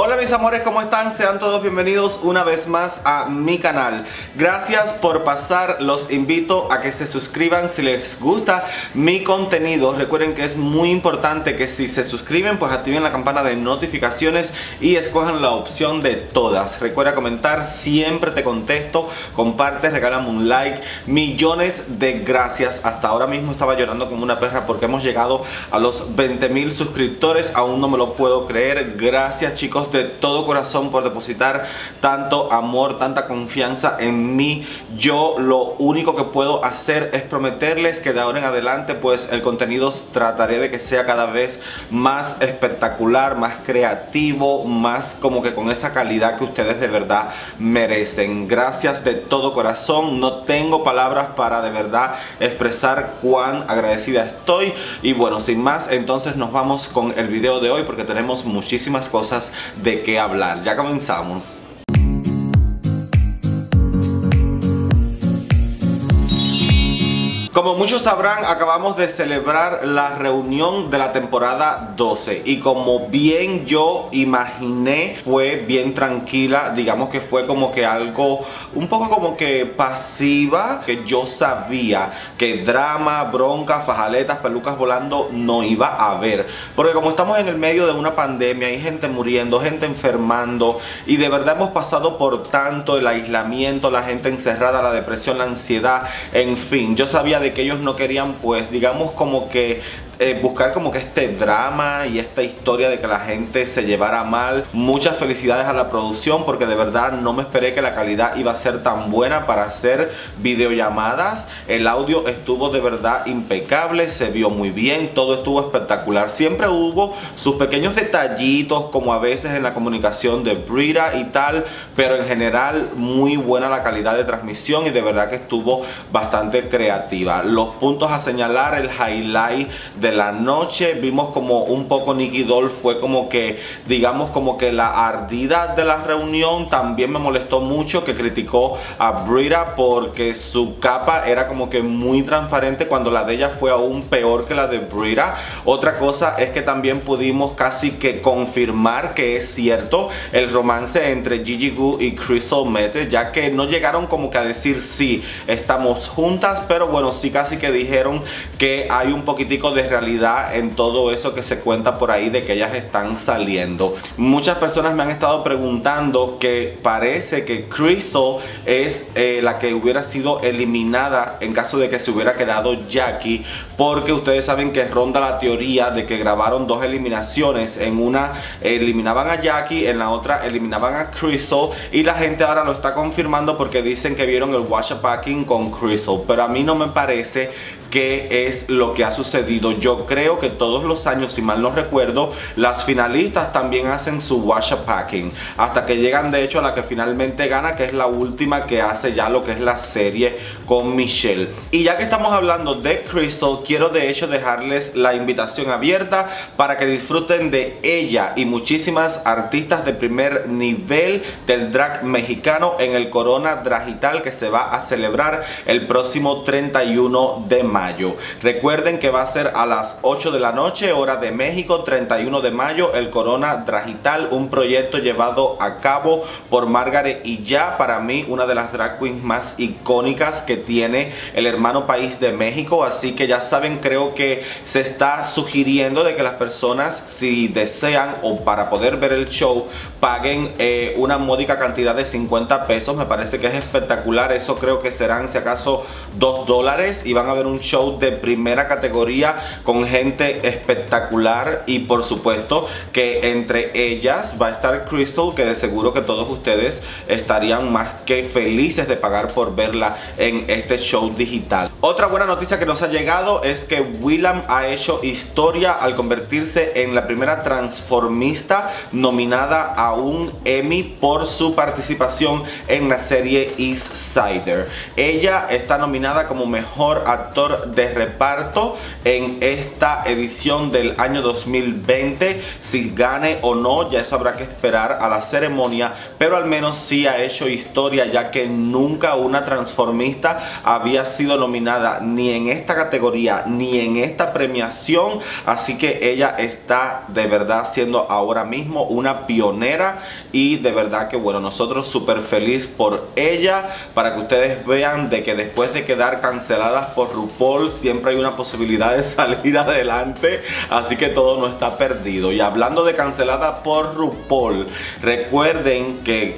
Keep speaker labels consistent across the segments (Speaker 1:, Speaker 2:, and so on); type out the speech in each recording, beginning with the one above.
Speaker 1: Hola mis amores, ¿cómo están? Sean todos bienvenidos una vez más a mi canal. Gracias por pasar, los invito a que se suscriban si les gusta mi contenido. Recuerden que es muy importante que si se suscriben pues activen la campana de notificaciones y escojan la opción de todas. Recuerda comentar, siempre te contesto, comparte, regálame un like. Millones de gracias. Hasta ahora mismo estaba llorando como una perra porque hemos llegado a los 20 mil suscriptores. Aún no me lo puedo creer. Gracias chicos de todo corazón por depositar tanto amor, tanta confianza en mí. Yo lo único que puedo hacer es prometerles que de ahora en adelante pues el contenido trataré de que sea cada vez más espectacular, más creativo, más como que con esa calidad que ustedes de verdad merecen. Gracias de todo corazón. No tengo palabras para de verdad expresar cuán agradecida estoy. Y bueno, sin más, entonces nos vamos con el video de hoy porque tenemos muchísimas cosas de qué hablar. Ya comenzamos. Como muchos sabrán, acabamos de celebrar la reunión de la temporada 12 y como bien yo imaginé, fue bien tranquila, digamos que fue como que algo un poco como que pasiva, que yo sabía que drama, bronca, fajaletas, pelucas volando no iba a haber, porque como estamos en el medio de una pandemia, hay gente muriendo, gente enfermando y de verdad hemos pasado por tanto el aislamiento, la gente encerrada, la depresión, la ansiedad, en fin, yo sabía de que ellos no querían pues digamos como que eh, buscar como que este drama y esta historia de que la gente se llevara mal. Muchas felicidades a la producción porque de verdad no me esperé que la calidad iba a ser tan buena para hacer videollamadas. El audio estuvo de verdad impecable, se vio muy bien, todo estuvo espectacular. Siempre hubo sus pequeños detallitos como a veces en la comunicación de Brita y tal, pero en general muy buena la calidad de transmisión y de verdad que estuvo bastante creativa. Los puntos a señalar, el highlight de la noche. Vimos como un poco Nicky Doll fue como que, digamos, como que la ardida de la reunión. También me molestó mucho que criticó a Brita porque su capa era como que muy transparente cuando la de ella fue aún peor que la de Brita. Otra cosa es que también pudimos casi que confirmar que es cierto el romance entre Gigi Gu y Crystal Mete, ya que no llegaron como que a decir sí, estamos juntas, pero bueno, sí casi que dijeron que hay un poquitico de en todo eso que se cuenta por ahí de que ellas están saliendo. Muchas personas me han estado preguntando que parece que Crystal es eh, la que hubiera sido eliminada en caso de que se hubiera quedado Jackie porque ustedes saben que ronda la teoría de que grabaron dos eliminaciones en una eliminaban a Jackie en la otra eliminaban a Crystal y la gente ahora lo está confirmando porque dicen que vieron el wash packing con Crystal pero a mí no me parece que es lo que ha sucedido. Yo creo que todos los años, si mal no recuerdo, las finalistas también hacen su wash packing. Hasta que llegan de hecho a la que finalmente gana, que es la última que hace ya lo que es la serie con Michelle. Y ya que estamos hablando de Crystal, quiero de hecho dejarles la invitación abierta para que disfruten de ella y muchísimas artistas de primer nivel del drag mexicano en el Corona Dragital que se va a celebrar el próximo 31 de mayo. Recuerden que va a ser a las 8 de la noche, hora de México, 31 de mayo, el Corona Dragital, un proyecto llevado a cabo por Margaret y ya para mí una de las drag queens más icónicas que tiene el hermano país de México, así que ya saben, creo que se está sugiriendo de que las personas si desean o para poder ver el show paguen eh, una módica cantidad de 50 pesos, me parece que es espectacular, eso creo que serán si acaso 2 dólares y van a ver un show de primera categoría con gente espectacular y por supuesto que entre ellas va a estar Crystal que de seguro que todos ustedes estarían más que felices de pagar por verla en este show digital. Otra buena noticia que nos ha llegado es que Willam ha hecho historia al convertirse en la primera transformista nominada a un Emmy por su participación en la serie East Sider. Ella está nominada como mejor actor actor de reparto en esta edición del año 2020. Si gane o no, ya eso habrá que esperar a la ceremonia, pero al menos sí ha hecho historia ya que nunca una transformista había sido nominada ni en esta categoría ni en esta premiación, así que ella está de verdad siendo ahora mismo una pionera y de verdad que bueno, nosotros súper feliz por ella para que ustedes vean de que después de quedar canceladas por RuPaul siempre hay una posibilidad de salir adelante, así que todo no está perdido. Y hablando de cancelada por RuPaul, recuerden que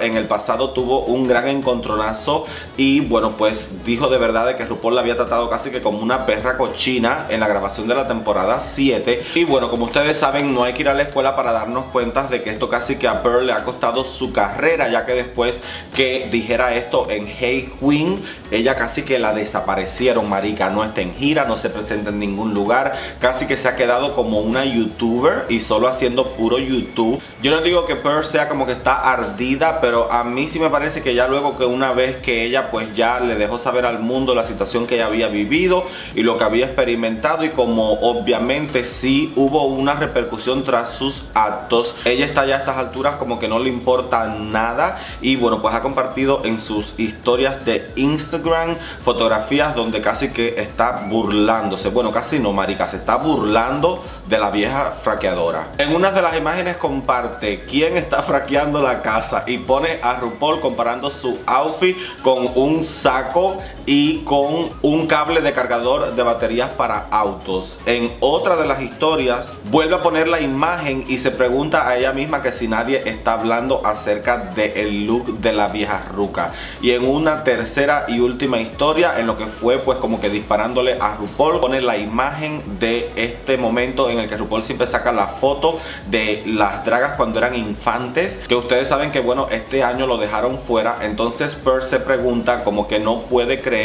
Speaker 1: en el pasado tuvo un gran encontronazo y bueno pues dijo de verdad de que RuPaul la había tratado casi que como una perra cochina en la grabación de la temporada 7 y bueno como ustedes saben no hay que ir a la escuela para darnos cuenta de que esto casi que a Pearl le ha costado su carrera ya que después que dijera esto en Hey Queen ella casi que la desaparecieron. Marica no está en gira no se presenta en ningún lugar casi que se ha quedado como una youtuber y solo haciendo puro YouTube. Yo no digo que Pearl sea como que está ardida pero a mí sí me parece que ya luego que una vez que ella pues ya le dejó saber al mundo la situación que ella había vivido y lo que había experimentado y como obviamente sí hubo una repercusión tras sus actos, ella está ya a estas alturas como que no le importa nada. Y bueno pues ha compartido en sus historias de Instagram fotografías donde casi que está burlándose, bueno casi no marica, se está burlando de la vieja fraqueadora. En una de las imágenes comparte quién está fraqueando la casa y pone a RuPaul comparando su outfit con un saco y con un cable de cargador de baterías para autos. En otra de las historias vuelve a poner la imagen y se pregunta a ella misma que si nadie está hablando acerca del look de la vieja ruca. Y en una tercera y última historia en lo que fue pues como que disparándole a RuPaul pone la imagen de este momento en el que RuPaul siempre saca la foto de las dragas cuando eran infantes que ustedes saben que bueno este año lo dejaron fuera. Entonces Pearl se pregunta como que no puede creer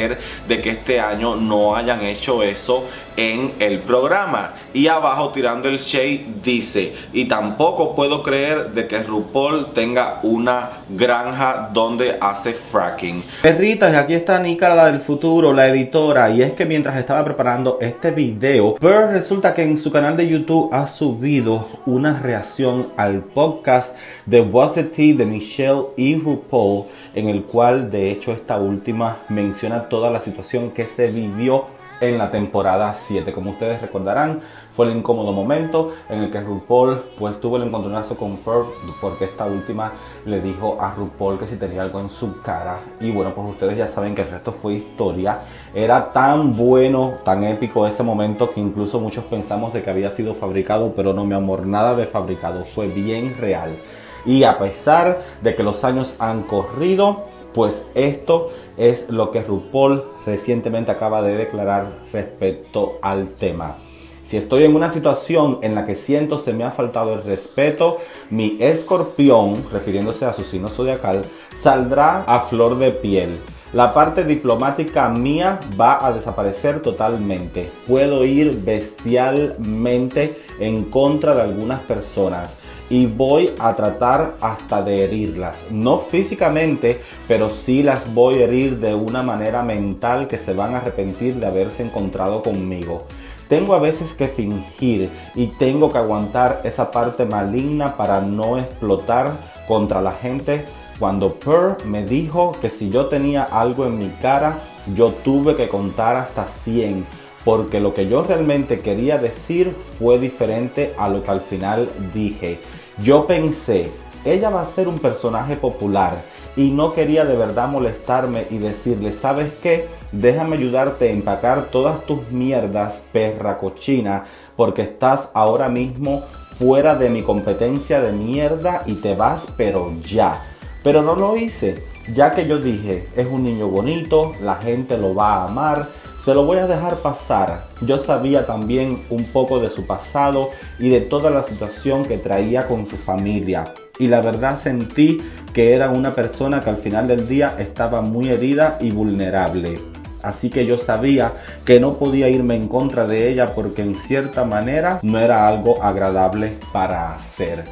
Speaker 1: de que este año no hayan hecho eso en el programa. Y abajo tirando el shade dice, y tampoco puedo creer de que RuPaul tenga una granja donde hace fracking. Perritas, y aquí está Nika, la del futuro, la editora. Y es que mientras estaba preparando este video, Pearl resulta que en su canal de YouTube ha subido una reacción al podcast de What's the Tea de Michelle y RuPaul, en el cual de hecho esta última menciona toda la situación que se vivió en la temporada 7. Como ustedes recordarán, fue el incómodo momento en el que RuPaul pues tuvo el encontronazo con Pearl porque esta última le dijo a RuPaul que si tenía algo en su cara. Y bueno, pues ustedes ya saben que el resto fue historia. Era tan bueno, tan épico ese momento que incluso muchos pensamos de que había sido fabricado, pero no, mi amor, nada de fabricado, fue bien real. Y a pesar de que los años han corrido, pues esto es lo que RuPaul recientemente acaba de declarar respecto al tema. Si estoy en una situación en la que siento se me ha faltado el respeto, mi escorpión, refiriéndose a su signo zodiacal, saldrá a flor de piel. La parte diplomática mía va a desaparecer totalmente. Puedo ir bestialmente en contra de algunas personas y voy a tratar hasta de herirlas. No físicamente, pero sí las voy a herir de una manera mental que se van a arrepentir de haberse encontrado conmigo. Tengo a veces que fingir y tengo que aguantar esa parte maligna para no explotar contra la gente. Cuando Pearl me dijo que si yo tenía algo en mi cara, yo tuve que contar hasta 100 porque lo que yo realmente quería decir fue diferente a lo que al final dije. Yo pensé, ella va a ser un personaje popular y no quería de verdad molestarme y decirle, ¿sabes qué? Déjame ayudarte a empacar todas tus mierdas, perra cochina, porque estás ahora mismo fuera de mi competencia de mierda y te vas, pero ya. Pero no lo hice, ya que yo dije, es un niño bonito, la gente lo va a amar se lo voy a dejar pasar. Yo sabía también un poco de su pasado y de toda la situación que traía con su familia. Y la verdad sentí que era una persona que al final del día estaba muy herida y vulnerable. Así que yo sabía que no podía irme en contra de ella porque en cierta manera no era algo agradable para hacer.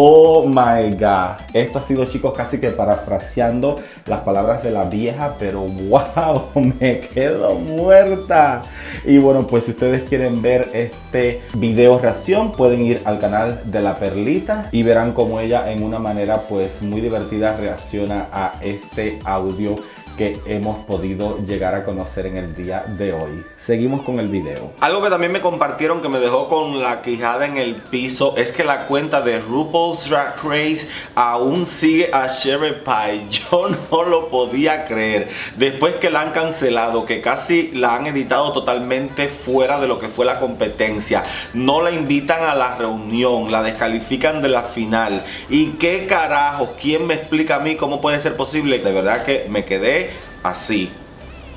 Speaker 2: Oh my god. Esto ha sido chicos casi que parafraseando las palabras de la vieja, pero wow, me quedo muerta. Y bueno, pues si ustedes quieren ver este video reacción, pueden ir al canal de la Perlita y verán cómo ella en una manera pues muy divertida reacciona a este audio que hemos podido llegar a conocer en el día de hoy. Seguimos con el video.
Speaker 1: Algo que también me compartieron que me dejó con la quijada en el piso es que la cuenta de RuPaul's Drag Race aún sigue a Sherry Pie. Yo no lo podía creer. Después que la han cancelado, que casi la han editado totalmente fuera de lo que fue la competencia. No la invitan a la reunión, la descalifican de la final. ¿Y qué carajo? ¿Quién me explica a mí cómo puede ser posible? De verdad que me quedé así.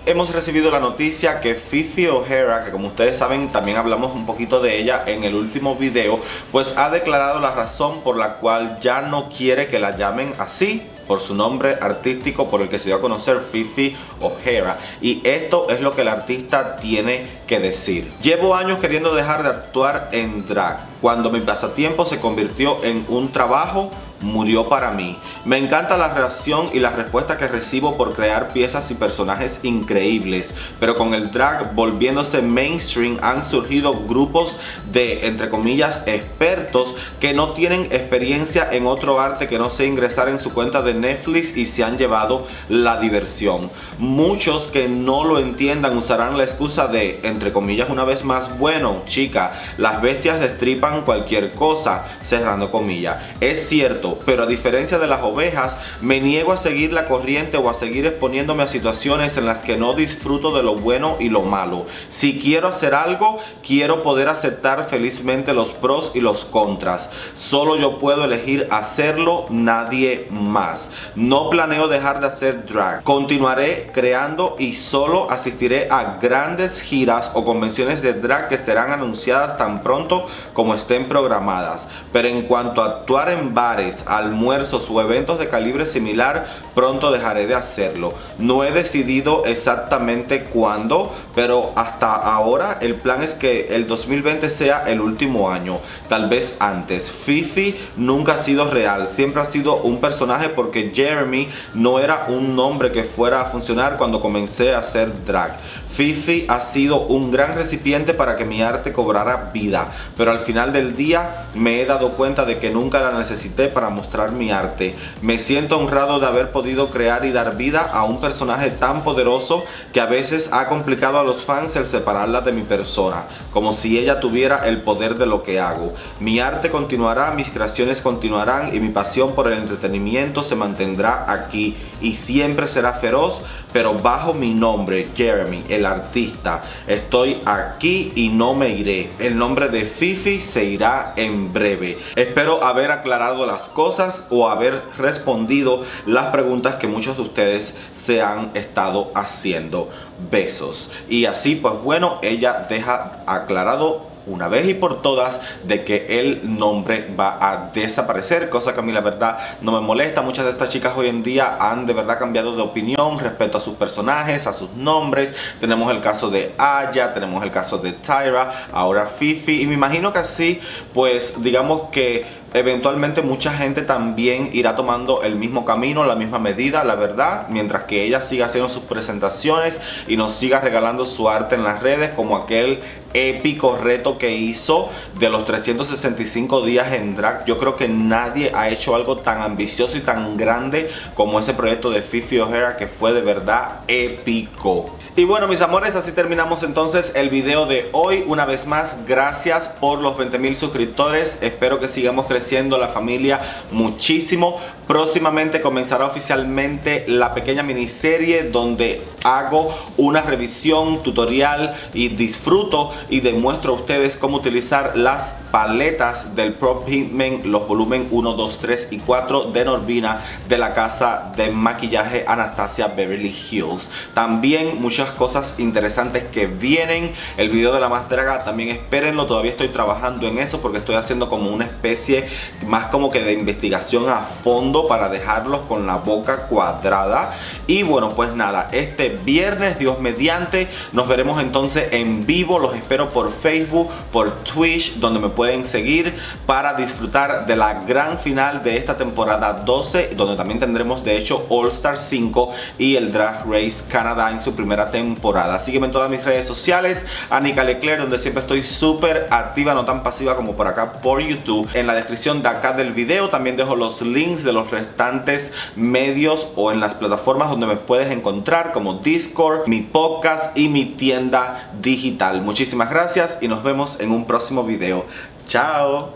Speaker 1: Hemos recibido la noticia que Fifi O'Hara, que como ustedes saben también hablamos un poquito de ella en el último video, pues ha declarado la razón por la cual ya no quiere que la llamen así por su nombre artístico por el que se dio a conocer Fifi O'Hara y esto es lo que el artista tiene que decir. Llevo años queriendo dejar de actuar en drag. Cuando mi pasatiempo se convirtió en un trabajo, murió para mí. Me encanta la reacción y la respuesta que recibo por crear piezas y personajes increíbles, pero con el drag volviéndose mainstream han surgido grupos de, entre comillas, expertos que no tienen experiencia en otro arte que no sea ingresar en su cuenta de Netflix y se han llevado la diversión. Muchos que no lo entiendan usarán la excusa de, entre comillas, una vez más, bueno, chica, las bestias destripan cualquier cosa, cerrando comillas. Es cierto, pero a diferencia de las ovejas, me niego a seguir la corriente o a seguir exponiéndome a situaciones en las que no disfruto de lo bueno y lo malo. Si quiero hacer algo, quiero poder aceptar felizmente los pros y los contras. Solo yo puedo elegir hacerlo, nadie más. No planeo dejar de hacer drag. Continuaré creando y solo asistiré a grandes giras o convenciones de drag que serán anunciadas tan pronto como estén programadas. Pero en cuanto a actuar en bares, almuerzos o eventos de calibre similar, pronto dejaré de hacerlo. No he decidido exactamente cuándo, pero hasta ahora el plan es que el 2020 sea el último año, tal vez antes. Fifi nunca ha sido real, siempre ha sido un personaje porque Jeremy no era un nombre que fuera a funcionar cuando comencé a hacer drag. Fifi ha sido un gran recipiente para que mi arte cobrara vida, pero al final del día me he dado cuenta de que nunca la necesité para mostrar mi arte. Me siento honrado de haber podido crear y dar vida a un personaje tan poderoso que a veces ha complicado a los fans el separarla de mi persona, como si ella tuviera el poder de lo que hago. Mi arte continuará, mis creaciones continuarán y mi pasión por el entretenimiento se mantendrá aquí y siempre será feroz, pero bajo mi nombre, Jeremy, el artista. Estoy aquí y no me iré. El nombre de Fifi se irá en breve. Espero haber aclarado las cosas o haber respondido las preguntas que muchos de ustedes se han estado haciendo. Besos. Y así pues bueno, ella deja aclarado una vez y por todas de que el nombre va a desaparecer, cosa que a mí la verdad no me molesta. Muchas de estas chicas hoy en día han de verdad cambiado de opinión respecto a sus personajes, a sus nombres. Tenemos el caso de Aya, tenemos el caso de Tyra, ahora Fifi y me imagino que así pues digamos que eventualmente mucha gente también irá tomando el mismo camino, la misma medida, la verdad, mientras que ella siga haciendo sus presentaciones y nos siga regalando su arte en las redes como aquel épico reto que hizo de los 365 días en drag. Yo creo que nadie ha hecho algo tan ambicioso y tan grande como ese proyecto de Fifi O'Hara que fue de verdad épico. Y bueno mis amores, así terminamos entonces el video de hoy. Una vez más, gracias por los 20 mil suscriptores. Espero que sigamos creciendo la familia muchísimo. Próximamente comenzará oficialmente la pequeña miniserie donde hago una revisión, tutorial y disfruto y demuestro a ustedes cómo utilizar las paletas del Pro Pigment, los volumen 1, 2, 3 y 4 de Norvina de la casa de maquillaje Anastasia Beverly Hills. También muchas cosas interesantes que vienen. El video de la más también espérenlo, todavía estoy trabajando en eso porque estoy haciendo como una especie más como que de investigación a fondo para dejarlos con la boca cuadrada. Y bueno, pues nada, este viernes, Dios mediante, nos veremos entonces en vivo. Los espero por Facebook, por Twitch, donde me pueden seguir para disfrutar de la gran final de esta temporada 12, donde también tendremos de hecho All Star 5 y el Drag Race Canadá en su primera temporada. Sígueme en todas mis redes sociales, Anika Leclerc, donde siempre estoy súper activa, no tan pasiva como por acá por YouTube. En la descripción de acá del video también dejo los links de los restantes medios o en las plataformas donde me puedes encontrar como Discord, mi podcast y mi tienda digital. Muchísimas gracias y nos vemos en un próximo video. Chao.